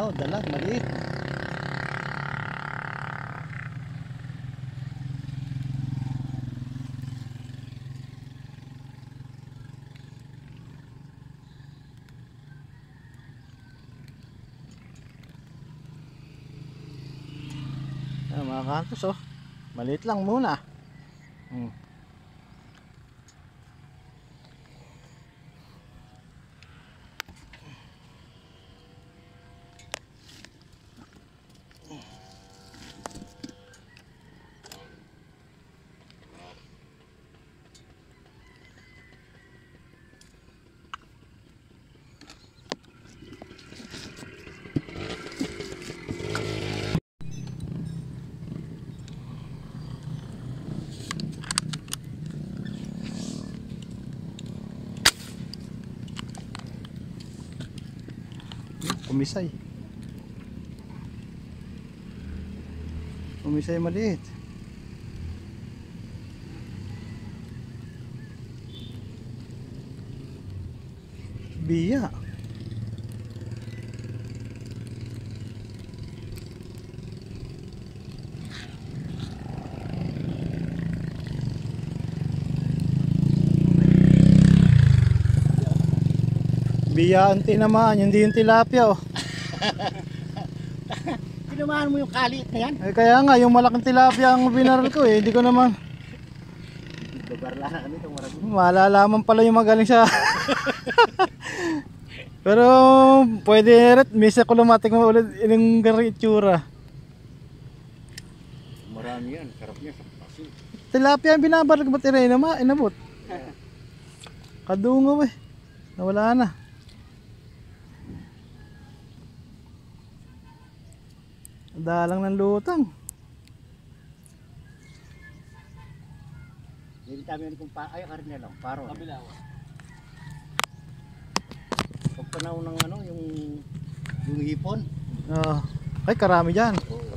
Oh, dalag, maliit. Ah, mga kantos oh. Maliit lang muna. Hmm. Kumisay. Kumisay maliit. Biya. Biya ang tinamaan, hindi yung tilapia oh. Pinumahan mo yung kaliit na yan. Eh kaya nga, yung malaking tilapia ang binaral ko eh. Hindi ko naman lang kami itong marami. malalaman pala yung magaling sa... Pero pwede rin, misa ko lumatik mo ulit ganang itsura. Marami yan. Sarap niya sa pasin. Tilapia ang binabalag ba't ina inama, inabot? Kadungaw eh. Nawala na. Dalang ng lutang. Hindi kami kung pa... Ay, karne lang. Paro. Kabilaw. Pag panahon ng ano, yung... Yung hipon. Oh. Ay, karami dyan. Oo.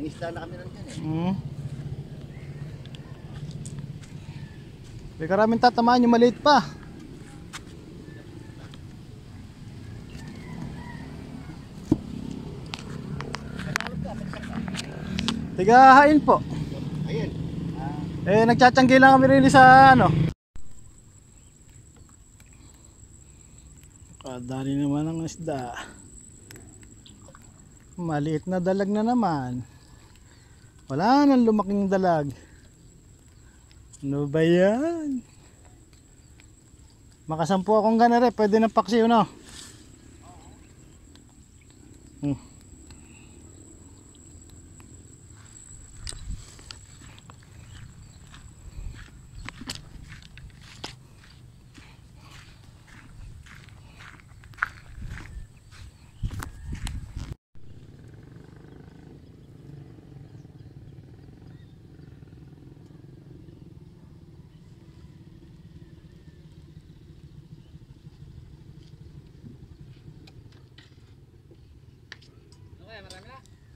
Nangisda na kami lang dyan eh. Mm. May karaming tatamaan yung maliit pa. Tigahain po. Ayun. Eh, nagtsatsanggay lang kami rin sa ano. Kadali naman ang isda. Maliit na dalag na naman. Wala nang lumaking dalag. Ano ba yan? Makasampu akong ganare, pwede na paksiw no? Hmm.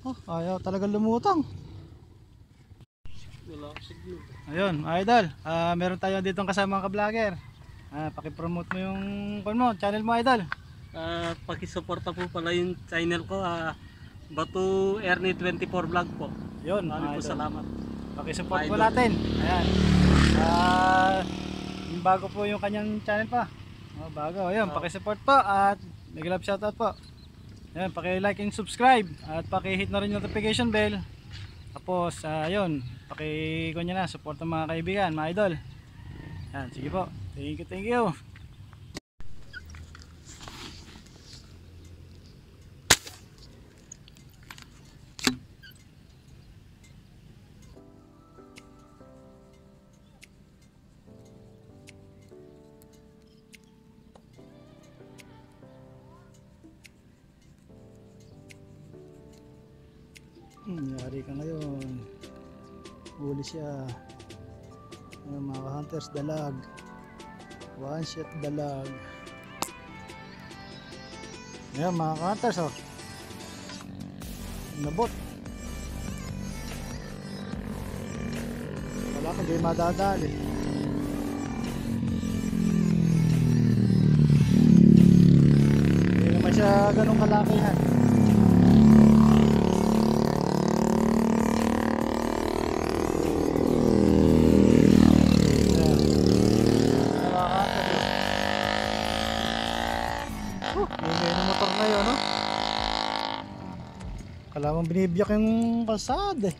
Oh, ayaw talaga lumutang. wala siguro. Ayun, idol. Ah, meron tayo ditong kasama ka vlogger. Ah, paki-promote mo yung kun mo, channel mo idol. Ah, pakisuporta po pala yung channel ko, ah, Batu Ernie 24 Vlog po. Yun, Maraming po salamat. Paki-support po natin. Ayan. Ah, yung bago po yung kanyang channel pa. Oh, bago. Ayun, Oh. paki-support po at big love shoutout po. Ayan, paki-like and subscribe at paki-hit na rin yung notification bell. Tapos, ah, ayun, paki nyo na, support ng mga kaibigan, mga idol. Ayan, sige po. Thank you, thank you. Hmm, yari ka ngayon. Huli siya. Ayan, mga hunters, dalag. One shot dalag. Ayan, mga hunters, oh. Nabot. Wala kang di madadali. Hindi naman siya ganun kalaki yan. Oh, ingay ng motor na yun, no? Kala mong binibiyak yung kalsada eh.